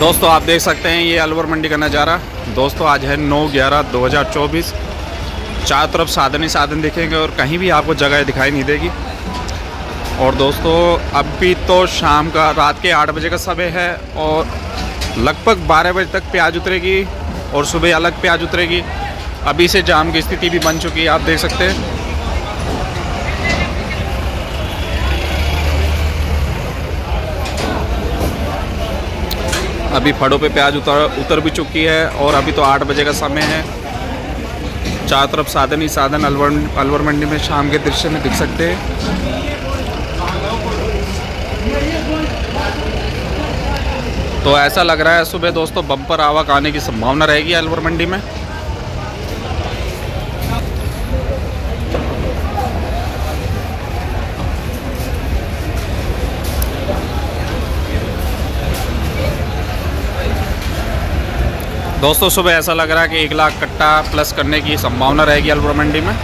दोस्तों, आप देख सकते हैं, ये अलवर मंडी का नज़ारा। दोस्तों, आज है 9 ग्यारह 2024 चारों तरफ़ साधन ही साधन दिखेंगे और कहीं भी आपको जगह दिखाई नहीं देगी। और दोस्तों, अभी तो शाम का, रात के आठ बजे का समय है और लगभग बारह बजे तक प्याज उतरेगी और सुबह अलग प्याज उतरेगी। अभी से जाम की स्थिति भी बन चुकी है, आप देख सकते हैं। अभी फड़ों पे प्याज उतर उतर भी चुकी है और अभी तो आठ बजे का समय है। चारों तरफ़ साधन ही साधन, अलवर अलवर मंडी में शाम के दृश्य में दिख सकते हैं। तो ऐसा लग रहा है सुबह दोस्तों बम्पर आवक आने की संभावना रहेगी अलवर मंडी में। दोस्तों, सुबह ऐसा लग रहा है कि एक लाख कट्टा प्लस करने की संभावना रहेगी अलवर मंडी में।